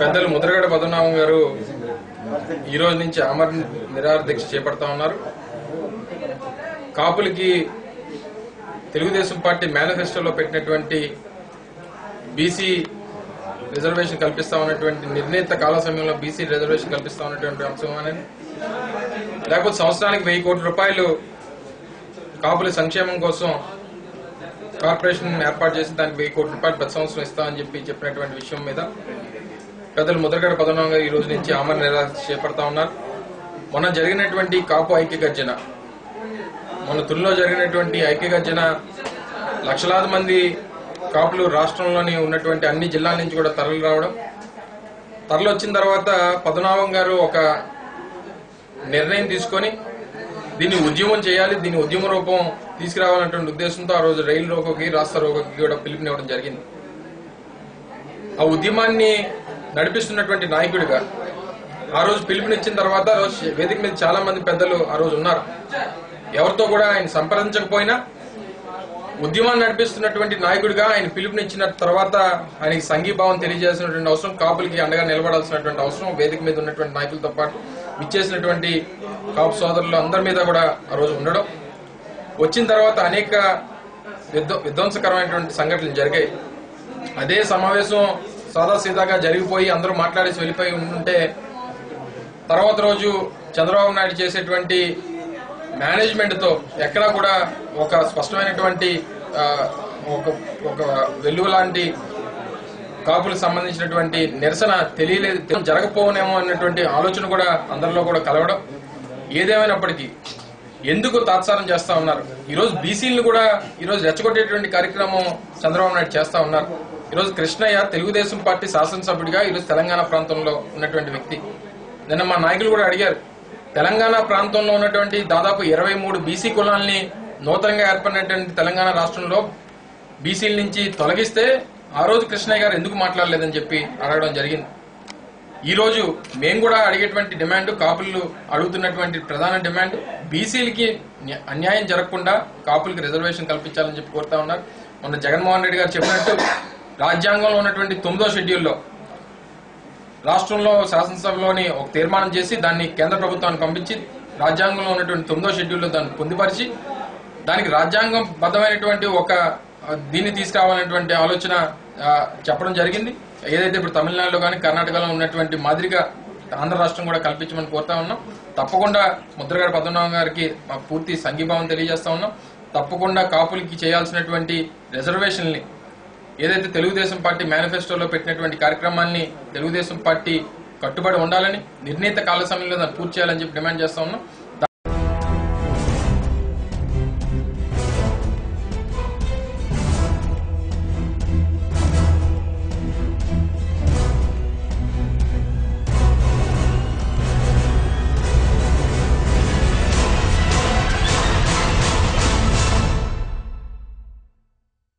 పెద్దలు ముద్రగడ పద్మనాభం గారు ఈ రోజు నుంచి అమర్ నిరాహార దీక్ష చేపడతా ఉన్నారు. కాపులకి తెలుగుదేశం పార్టీ మేనిఫెస్టోలో పెట్టినటువంటి బీసీ రిజర్వేషన్ కల్పిస్తా ఉన్నటువంటి నిర్ణీత కాల సమయంలో బీసీ రిజర్వేషన్ కల్పిస్తా ఉన్నటువంటి అంశం అనేది. లేకపోతే సంవత్సరానికి వెయ్యి కోట్ల రూపాయలు కాపుల సంక్షేమం కోసం కార్పొరేషన్ ఏర్పాటు చేసి దానికి వెయ్యి కోట్ల రూపాయలు ప్రతి సంవత్సరం ఇస్తామని చెప్పి చెప్పినటువంటి విషయం మీద పెద్దలు ముద్రగడ పదనాం ఈ రోజు నుంచి ఆమరణ నిరాశ చేపడతా ఉన్నారు. మొన్న జరిగినటువంటి కాపు ఐక్య గర్జన మొన్న తుల్లో జరిగినటువంటి ఐక్య గర్జన లక్షలాది మంది కాపులు రాష్ట్రంలోని ఉన్నటువంటి అన్ని జిల్లాల నుంచి కూడా తరలి రావడం తరలి వచ్చిన తర్వాత పద్మనాభం గారు ఒక నిర్ణయం తీసుకొని దీన్ని ఉద్యమం చేయాలి దీన్ని ఉద్యమ రూపం తీసుకురావాలన్నటువంటి ఉద్దేశంతో ఆ రోజు రైలు రోకోకి రాస్తా రోకోకి కూడా పిలుపునివ్వడం జరిగింది. ఆ ఉద్యమాన్ని నడిపిస్తున్నటువంటి నాయకుడిగా ఆ రోజు పిలుపునిచ్చిన తర్వాత రోజు వేదిక మీద చాలా మంది పెద్దలు ఆ రోజు ఉన్నారు. ఎవరితో కూడా ఆయన సంప్రదించకపోయినా ఉద్యమాన్ని నడిపిస్తున్నటువంటి నాయకుడిగా ఆయన పిలుపునిచ్చిన తర్వాత ఆయనకి సంఘీభావం తెలియజేసినటువంటి అవసరం కాపులకి అండగా నిలబడాల్సినటువంటి అవసరం వేదిక మీద ఉన్నటువంటి నాయకులతో పాటు ఇచ్చేసినటువంటి కాపు సోదరులు అందరి మీద కూడా ఆ రోజు ఉండడం. వచ్చిన తర్వాత అనేక విధ్వ- విధ్వంసకరమైనటువంటి సంఘటనలు జరిగాయి. అదే సమావేశం సాదాసీదాగా జరిగిపోయి అందరూ మాట్లాడేసి వెళ్ళిపోయి ఉంటే తర్వాత రోజు చంద్రబాబు నాయుడు చేసేటువంటి మేనేజ్మెంట్తో ఎక్కడా కూడా ఒక స్పష్టమైనటువంటి ఒక ఒక వెలుగు లాంటి కాపులకు సంబంధించినటువంటి నిరసన తెలియలేదు జరగపోనేమో అన్నటువంటి ఆలోచన కూడా అందరిలో కూడా కలవడం. ఏదేమైనప్పటికీ ఎందుకు తాత్సారం చేస్తా ఉన్నారు? ఈరోజు బీసీలను కూడా ఈరోజు రెచ్చగొట్టేటువంటి కార్యక్రమం చంద్రబాబు నాయుడు చేస్తా ఉన్నారు. ఈరోజు కృష్ణయ్య తెలుగుదేశం పార్టీ శాసనసభ్యుడిగా ఈరోజు తెలంగాణ ప్రాంతంలో ఉన్నటువంటి వ్యక్తి. నిన్న మా నాయకులు కూడా అడిగారు తెలంగాణ ప్రాంతంలో ఉన్నటువంటి దాదాపు ఇరవై మూడు బీసీ కులాల్ని నూతనంగా ఏర్పడినటువంటి తెలంగాణ రాష్ట్రంలో బీసీల నుంచి తొలగిస్తే ఆ రోజు కృష్ణయ్య గారు ఎందుకు మాట్లాడలేదని చెప్పి అడగడం జరిగింది. ఈరోజు మేము కూడా అడిగేటువంటి డిమాండ్ కాపులు అడుగుతున్నటువంటి ప్రధాన డిమాండ్ బీసీలకి అన్యాయం జరగకుండా కాపులకి రిజర్వేషన్ కల్పించాలని చెప్పి కోరుతా ఉన్నారు. మొన్న జగన్మోహన్ రెడ్డి గారు చెప్పినట్టు రాజ్యాంగంలో ఉన్నటువంటి తొమ్మిదో షెడ్యూల్లో రాష్ట్రంలో శాసనసభలోని ఒక తీర్మానం చేసి దాన్ని కేంద్ర ప్రభుత్వానికి పంపించి రాజ్యాంగంలో ఉన్నటువంటి తొమ్మిదో షెడ్యూల్లో దాన్ని పొందుపరిచి దానికి రాజ్యాంగం బద్దమైనటువంటి ఒక దీన్ని తీసుకురావాలనేటువంటి ఆలోచన చెప్పడం జరిగింది. ఏదైతే ఇప్పుడు తమిళనాడులో కానీ కర్ణాటకలో ఉన్నటువంటి మాదిరిగా ఆంధ్ర రాష్ట్రం కూడా కల్పించమని కోరుతా ఉన్నాం. తప్పకుండా ముద్రగడ పద్మనాభం గారికి మా పూర్తి సంఘీభావం తెలియజేస్తా ఉన్నాం. తప్పకుండా కాపులకి చేయాల్సినటువంటి రిజర్వేషన్ని ఏదైతే తెలుగుదేశం పార్టీ మేనిఫెస్టోలో పెట్టినటువంటి కార్యక్రమాన్ని తెలుగుదేశం పార్టీ కట్టుబడి ఉండాలని నిర్ణీత కాల సమయంలో దాన్ని పూర్తి చేయాలని చెప్పి డిమాండ్ చేస్తా ఉన్నాం.